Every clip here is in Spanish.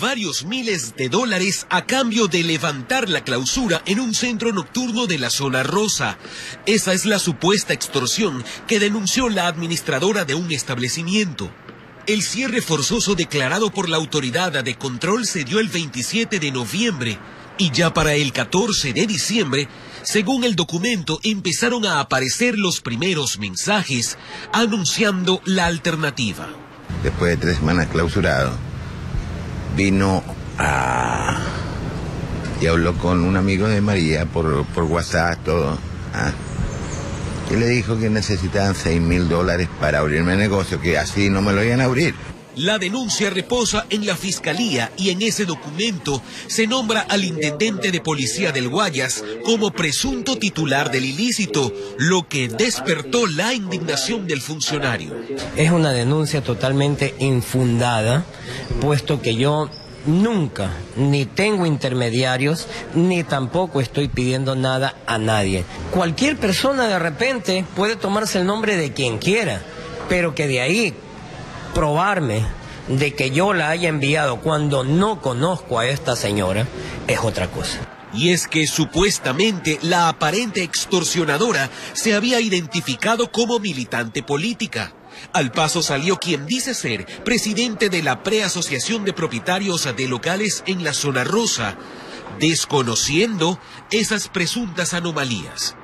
varios miles de dólares a cambio de levantar la clausura en un centro nocturno de la zona rosa. Esa es la supuesta extorsión que denunció la administradora de un establecimiento. El cierre forzoso declarado por la autoridad de control se dio el 27 de noviembre y ya para el 14 de diciembre, según el documento, empezaron a aparecer los primeros mensajes anunciando la alternativa. Después de tres semanas clausurado, vino a... y habló con un amigo de María por, por WhatsApp, todo. ¿ah? Y le dijo que necesitaban seis mil dólares para abrirme el negocio, que así no me lo iban a abrir. La denuncia reposa en la fiscalía y en ese documento se nombra al intendente de policía del Guayas como presunto titular del ilícito, lo que despertó la indignación del funcionario. Es una denuncia totalmente infundada, puesto que yo nunca ni tengo intermediarios ni tampoco estoy pidiendo nada a nadie. Cualquier persona de repente puede tomarse el nombre de quien quiera, pero que de ahí probarme de que yo la haya enviado cuando no conozco a esta señora es otra cosa. Y es que supuestamente la aparente extorsionadora se había identificado como militante política. Al paso salió quien dice ser presidente de la preasociación de propietarios de locales en la zona rosa, desconociendo esas presuntas anomalías.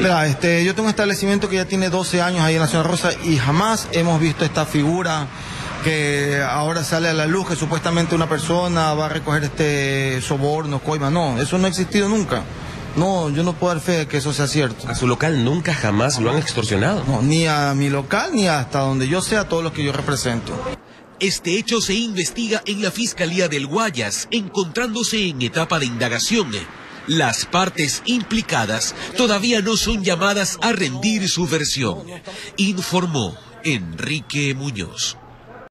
Mira, este, yo tengo un establecimiento que ya tiene 12 años ahí en la zona rosa y jamás hemos visto esta figura que ahora sale a la luz que supuestamente una persona va a recoger este soborno, coima. No, eso no ha existido nunca. No, yo no puedo dar fe de que eso sea cierto. ¿A su local nunca jamás lo han extorsionado? No, ni a mi local ni hasta donde yo sea, a todos los que yo represento. Este hecho se investiga en la Fiscalía del Guayas, encontrándose en etapa de indagación. Las partes implicadas todavía no son llamadas a rendir su versión, informó Enrique Muñoz.